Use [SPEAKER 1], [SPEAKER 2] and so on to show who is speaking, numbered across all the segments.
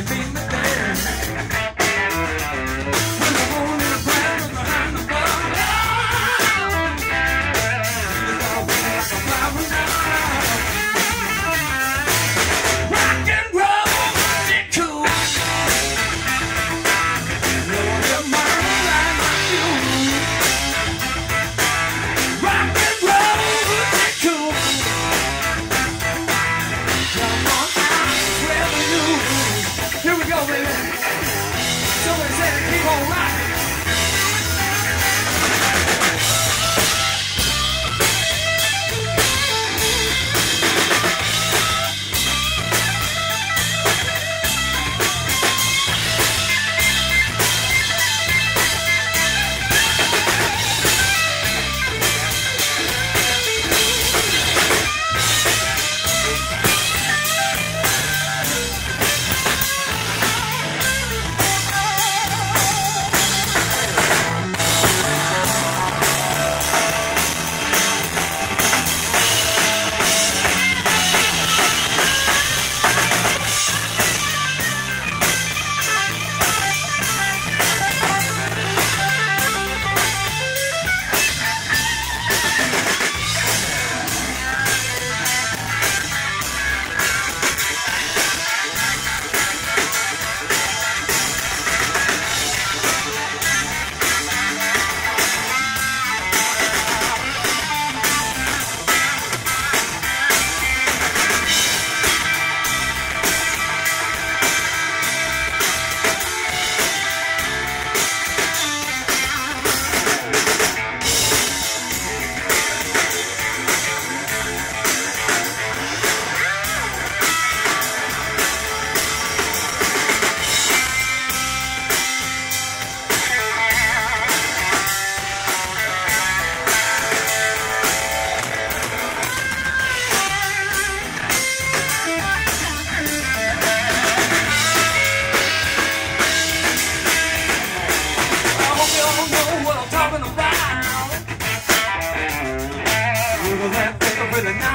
[SPEAKER 1] to be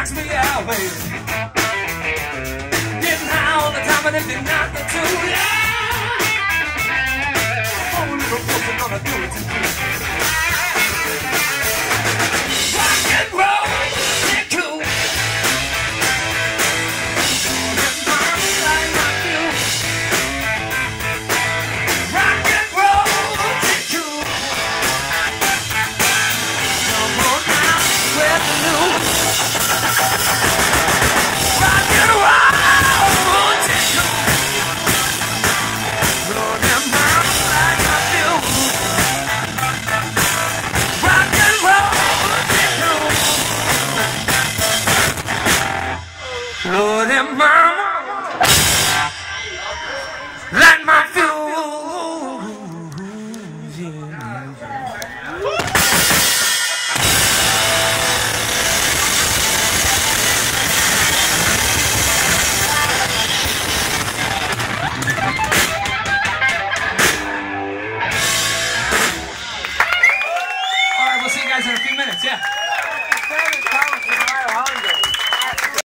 [SPEAKER 1] knocks me out, baby. Getting high all the time, and if you're not, the two, yeah.